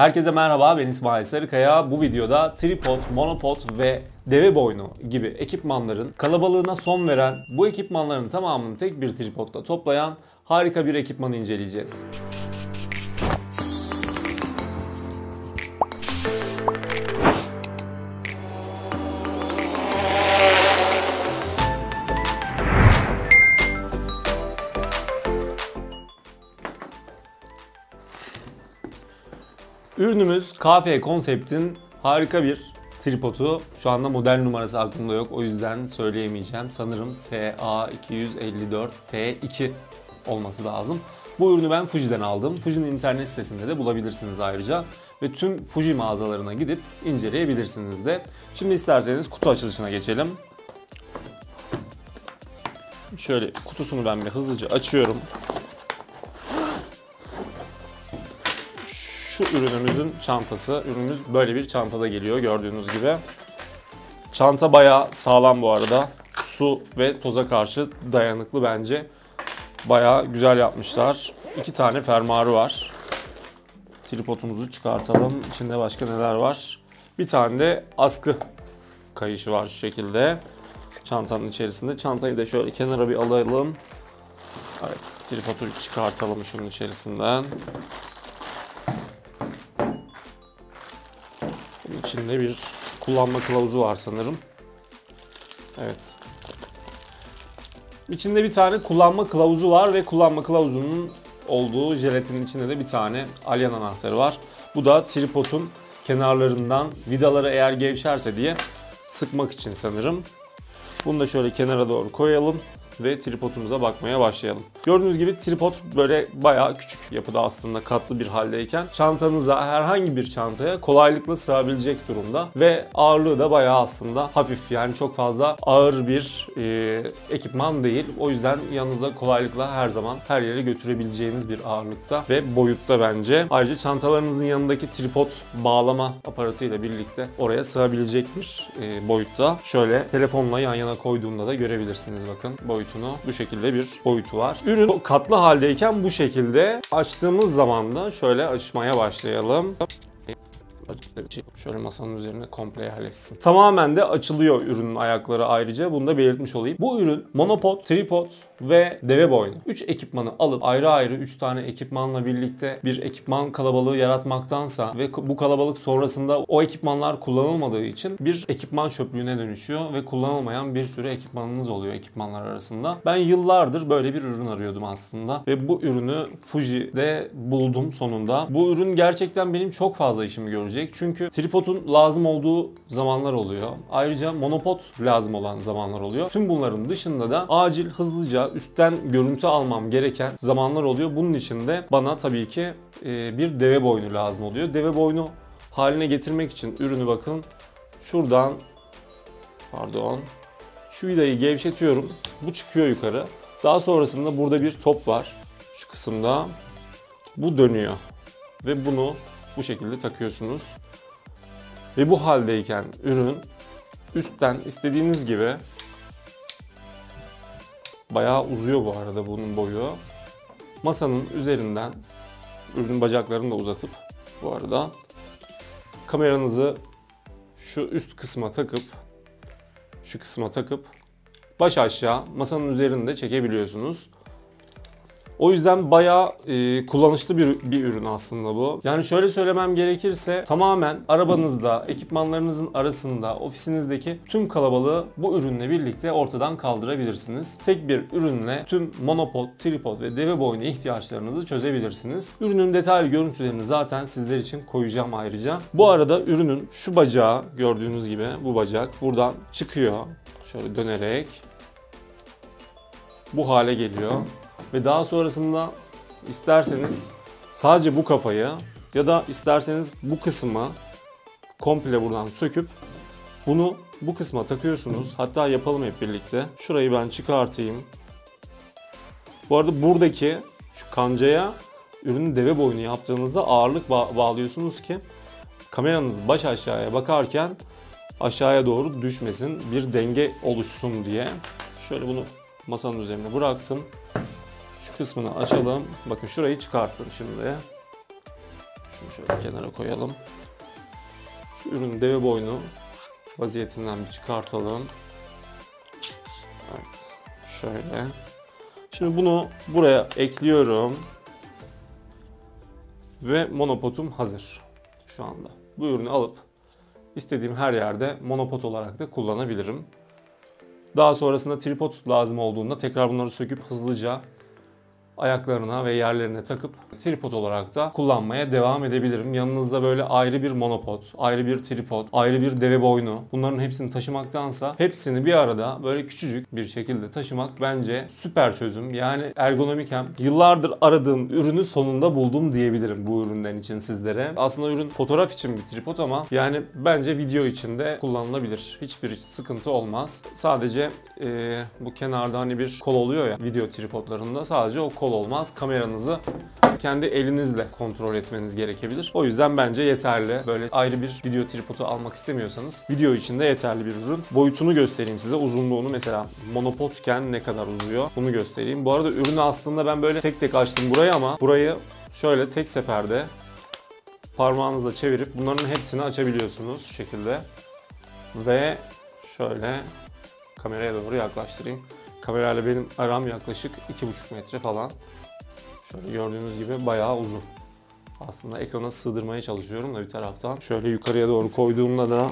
Herkese merhaba ben İsmail Sarıkaya. Bu videoda tripod, monopod ve deve boynu gibi ekipmanların kalabalığına son veren, bu ekipmanların tamamını tek bir tripodda toplayan harika bir ekipmanı inceleyeceğiz. Ürünümüz KF Concept'in harika bir tripodu. Şu anda model numarası aklımda yok. O yüzden söyleyemeyeceğim. Sanırım SA254T2 olması lazım. Bu ürünü ben Fuji'den aldım. Fuji'nin internet sitesinde de bulabilirsiniz ayrıca. Ve tüm Fuji mağazalarına gidip inceleyebilirsiniz de. Şimdi isterseniz kutu açılışına geçelim. Şöyle kutusunu ben bir hızlıca açıyorum. Şu ürünümüzün çantası. Ürünümüz böyle bir çantada geliyor gördüğünüz gibi. Çanta bayağı sağlam bu arada. Su ve toza karşı dayanıklı bence. Bayağı güzel yapmışlar. İki tane fermuarı var. Tripodumuzu çıkartalım. İçinde başka neler var? Bir tane de askı kayışı var şu şekilde. Çantanın içerisinde. Çantayı da şöyle kenara bir alalım. Evet, tripodu çıkartalım şunun içerisinden. İçinde bir kullanma kılavuzu var sanırım. Evet. İçinde bir tane kullanma kılavuzu var ve kullanma kılavuzunun olduğu jelatinin içinde de bir tane alyan anahtarı var. Bu da tripodun kenarlarından vidaları eğer gevşerse diye sıkmak için sanırım. Bunu da şöyle kenara doğru koyalım ve tripodumuza bakmaya başlayalım. Gördüğünüz gibi tripod böyle bayağı küçük yapıda aslında katlı bir haldeyken çantanıza herhangi bir çantaya kolaylıkla sığabilecek durumda ve ağırlığı da bayağı aslında hafif yani çok fazla ağır bir e, ekipman değil. O yüzden yanınızda kolaylıkla her zaman her yere götürebileceğiniz bir ağırlıkta ve boyutta bence. Ayrıca çantalarınızın yanındaki tripod bağlama aparatıyla birlikte oraya sığabilecek bir e, boyutta. Şöyle telefonla yan yana koyduğumda da görebilirsiniz bakın boyut boyutunu bu şekilde bir boyutu var. Ürün katlı haldeyken bu şekilde açtığımız zaman da şöyle açmaya başlayalım. Şöyle masanın üzerine komple yerleşsin. Tamamen de açılıyor ürünün ayakları ayrıca. Bunu da belirtmiş olayım. Bu ürün monopod, tripod ve deve boynu. 3 ekipmanı alıp ayrı ayrı 3 tane ekipmanla birlikte bir ekipman kalabalığı yaratmaktansa ve bu kalabalık sonrasında o ekipmanlar kullanılmadığı için bir ekipman çöplüğüne dönüşüyor ve kullanılmayan bir sürü ekipmanınız oluyor ekipmanlar arasında. Ben yıllardır böyle bir ürün arıyordum aslında ve bu ürünü Fuji'de buldum sonunda. Bu ürün gerçekten benim çok fazla işimi görecek. Çünkü tripodun lazım olduğu zamanlar oluyor. Ayrıca monopod lazım olan zamanlar oluyor. Tüm bunların dışında da acil hızlıca üstten görüntü almam gereken zamanlar oluyor. Bunun için de bana tabii ki e, bir deve boynu lazım oluyor. Deve boynu haline getirmek için ürünü bakın şuradan pardon şu vidayı gevşetiyorum. Bu çıkıyor yukarı. Daha sonrasında burada bir top var. Şu kısımda bu dönüyor. Ve bunu bu şekilde takıyorsunuz. Ve bu haldeyken ürün üstten istediğiniz gibi bayağı uzuyor bu arada bunun boyu. Masanın üzerinden ürün bacaklarını da uzatıp bu arada kameranızı şu üst kısma takıp şu kısma takıp baş aşağı masanın üzerinde çekebiliyorsunuz. O yüzden bayağı e, kullanışlı bir, bir ürün aslında bu. Yani şöyle söylemem gerekirse tamamen arabanızda, ekipmanlarınızın arasında, ofisinizdeki tüm kalabalığı bu ürünle birlikte ortadan kaldırabilirsiniz. Tek bir ürünle tüm monopod, tripod ve deve boynu ihtiyaçlarınızı çözebilirsiniz. Ürünün detaylı görüntülerini zaten sizler için koyacağım ayrıca. Bu arada ürünün şu bacağı gördüğünüz gibi bu bacak buradan çıkıyor. Şöyle dönerek bu hale geliyor ve daha sonrasında isterseniz sadece bu kafayı ya da isterseniz bu kısmı komple buradan söküp bunu bu kısma takıyorsunuz. Hatta yapalım hep birlikte. Şurayı ben çıkartayım. Bu arada buradaki şu kancaya ürünü deve boyunu yaptığınızda ağırlık ba- bağlıyorsunuz ki kameranız baş aşağıya bakarken aşağıya doğru düşmesin, bir denge oluşsun diye. Şöyle bunu masanın üzerine bıraktım. Şu kısmını açalım. Bakın şurayı çıkarttım şimdi. Şunu şöyle kenara koyalım. Şu ürün deve boynu vaziyetinden bir çıkartalım. Evet. Şöyle. Şimdi bunu buraya ekliyorum. Ve monopotum hazır şu anda. Bu ürünü alıp istediğim her yerde monopot olarak da kullanabilirim. Daha sonrasında tripod lazım olduğunda tekrar bunları söküp hızlıca ayaklarına ve yerlerine takıp tripod olarak da kullanmaya devam edebilirim. Yanınızda böyle ayrı bir monopod, ayrı bir tripod, ayrı bir deve boynu bunların hepsini taşımaktansa hepsini bir arada böyle küçücük bir şekilde taşımak bence süper çözüm. Yani ergonomik hem yıllardır aradığım ürünü sonunda buldum diyebilirim bu üründen için sizlere. Aslında ürün fotoğraf için bir tripod ama yani bence video için de kullanılabilir. Hiçbir sıkıntı olmaz. Sadece e, bu kenarda hani bir kol oluyor ya video tripodlarında sadece o kol olmaz. Kameranızı kendi elinizle kontrol etmeniz gerekebilir. O yüzden bence yeterli. Böyle ayrı bir video tripodu almak istemiyorsanız video için de yeterli bir ürün. Boyutunu göstereyim size. Uzunluğunu mesela monopodken ne kadar uzuyor bunu göstereyim. Bu arada ürünü aslında ben böyle tek tek açtım burayı ama burayı şöyle tek seferde parmağınızla çevirip bunların hepsini açabiliyorsunuz şu şekilde. Ve şöyle kameraya doğru yaklaştırayım. Kamerayla benim aram yaklaşık 2,5 metre falan. Şöyle gördüğünüz gibi bayağı uzun. Aslında ekrana sığdırmaya çalışıyorum da bir taraftan. Şöyle yukarıya doğru koyduğumda da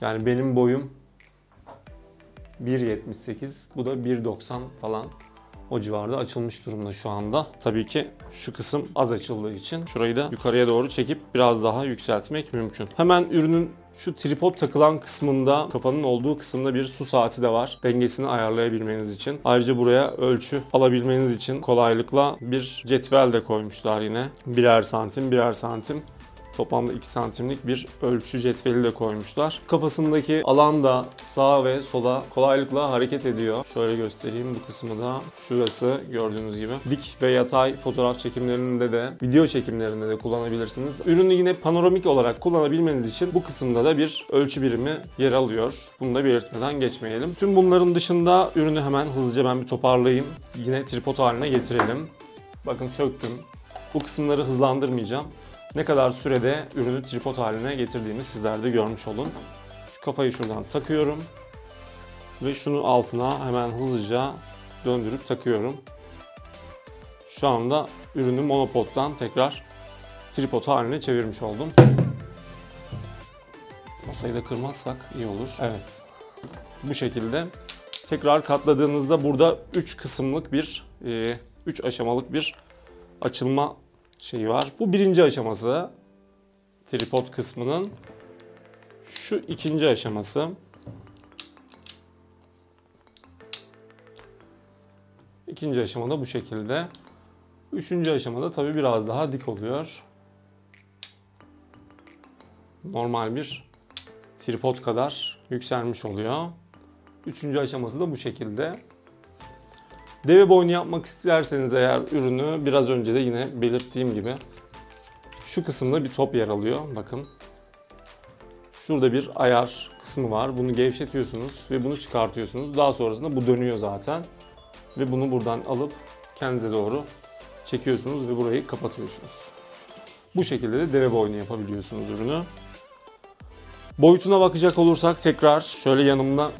yani benim boyum 1.78 bu da 1.90 falan o civarda açılmış durumda şu anda. Tabii ki şu kısım az açıldığı için şurayı da yukarıya doğru çekip biraz daha yükseltmek mümkün. Hemen ürünün şu tripod takılan kısmında kafanın olduğu kısımda bir su saati de var. Dengesini ayarlayabilmeniz için. Ayrıca buraya ölçü alabilmeniz için kolaylıkla bir cetvel de koymuşlar yine. Birer santim birer santim Toplamda 2 santimlik bir ölçü cetveli de koymuşlar. Kafasındaki alan da sağa ve sola kolaylıkla hareket ediyor. Şöyle göstereyim bu kısmı da. Şurası gördüğünüz gibi. Dik ve yatay fotoğraf çekimlerinde de video çekimlerinde de kullanabilirsiniz. Ürünü yine panoramik olarak kullanabilmeniz için bu kısımda da bir ölçü birimi yer alıyor. Bunu da belirtmeden geçmeyelim. Tüm bunların dışında ürünü hemen hızlıca ben bir toparlayayım. Yine tripod haline getirelim. Bakın söktüm. Bu kısımları hızlandırmayacağım ne kadar sürede ürünü tripod haline getirdiğimi sizler de görmüş olun. Şu kafayı şuradan takıyorum. Ve şunu altına hemen hızlıca döndürüp takıyorum. Şu anda ürünü monopoddan tekrar tripod haline çevirmiş oldum. Masayı da kırmazsak iyi olur. Evet. Bu şekilde tekrar katladığınızda burada 3 kısımlık bir 3 aşamalık bir açılma şeyi var. Bu birinci aşaması. Tripod kısmının. Şu ikinci aşaması. İkinci aşamada bu şekilde. Üçüncü aşamada tabii biraz daha dik oluyor. Normal bir tripod kadar yükselmiş oluyor. Üçüncü aşaması da bu şekilde. Deve boynu yapmak isterseniz eğer ürünü biraz önce de yine belirttiğim gibi şu kısımda bir top yer alıyor. Bakın. Şurada bir ayar kısmı var. Bunu gevşetiyorsunuz ve bunu çıkartıyorsunuz. Daha sonrasında bu dönüyor zaten. Ve bunu buradan alıp kendinize doğru çekiyorsunuz ve burayı kapatıyorsunuz. Bu şekilde de deve boynu yapabiliyorsunuz ürünü. Boyutuna bakacak olursak tekrar şöyle yanımda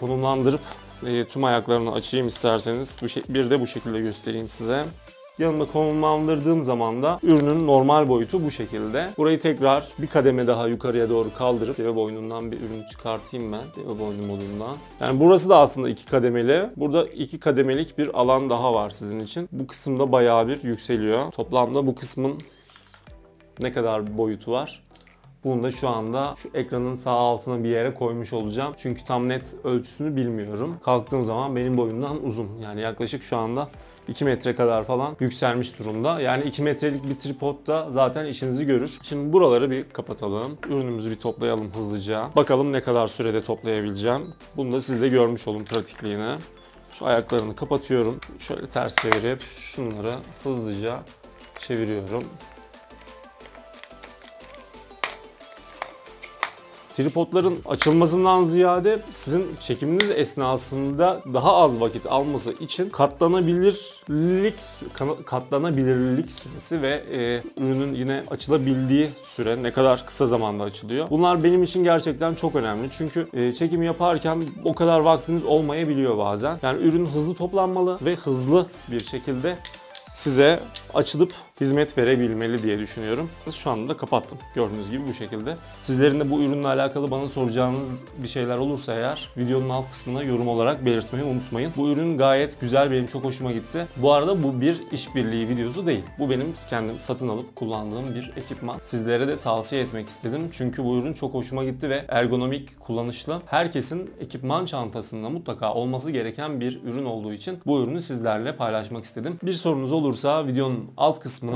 konumlandırıp tüm ayaklarını açayım isterseniz. Bir de bu şekilde göstereyim size. Yanımda konumlandırdığım zaman da ürünün normal boyutu bu şekilde. Burayı tekrar bir kademe daha yukarıya doğru kaldırıp deve boynundan bir ürün çıkartayım ben. Deve boynu modundan. Yani burası da aslında iki kademeli. Burada iki kademelik bir alan daha var sizin için. Bu kısımda bayağı bir yükseliyor. Toplamda bu kısmın ne kadar boyutu var? Bunu da şu anda şu ekranın sağ altına bir yere koymuş olacağım. Çünkü tam net ölçüsünü bilmiyorum. Kalktığım zaman benim boyumdan uzun. Yani yaklaşık şu anda 2 metre kadar falan yükselmiş durumda. Yani 2 metrelik bir tripod da zaten işinizi görür. Şimdi buraları bir kapatalım. Ürünümüzü bir toplayalım hızlıca. Bakalım ne kadar sürede toplayabileceğim. Bunu da siz de görmüş olun pratikliğini. Şu ayaklarını kapatıyorum. Şöyle ters çevirip şunları hızlıca çeviriyorum. Tripodların açılmasından ziyade sizin çekiminiz esnasında daha az vakit alması için katlanabilirlik katlanabilirlik süresi ve e, ürünün yine açılabildiği süre ne kadar kısa zamanda açılıyor. Bunlar benim için gerçekten çok önemli. Çünkü e, çekim yaparken o kadar vaktiniz olmayabiliyor bazen. Yani ürün hızlı toplanmalı ve hızlı bir şekilde size açılıp hizmet verebilmeli diye düşünüyorum. Şu anda da kapattım. Gördüğünüz gibi bu şekilde. Sizlerin de bu ürünle alakalı bana soracağınız bir şeyler olursa eğer videonun alt kısmına yorum olarak belirtmeyi unutmayın. Bu ürün gayet güzel. Benim çok hoşuma gitti. Bu arada bu bir işbirliği videosu değil. Bu benim kendim satın alıp kullandığım bir ekipman. Sizlere de tavsiye etmek istedim. Çünkü bu ürün çok hoşuma gitti ve ergonomik, kullanışlı. Herkesin ekipman çantasında mutlaka olması gereken bir ürün olduğu için bu ürünü sizlerle paylaşmak istedim. Bir sorunuz olursa videonun alt kısmına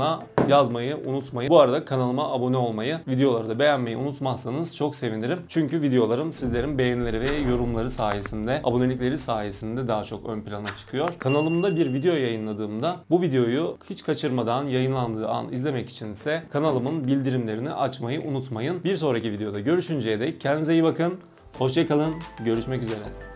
yazmayı unutmayın. Bu arada kanalıma abone olmayı, videoları da beğenmeyi unutmazsanız çok sevinirim. Çünkü videolarım sizlerin beğenileri ve yorumları sayesinde, abonelikleri sayesinde daha çok ön plana çıkıyor. Kanalımda bir video yayınladığımda bu videoyu hiç kaçırmadan yayınlandığı an izlemek için ise kanalımın bildirimlerini açmayı unutmayın. Bir sonraki videoda görüşünceye dek kendinize iyi bakın. Hoşçakalın. Görüşmek üzere.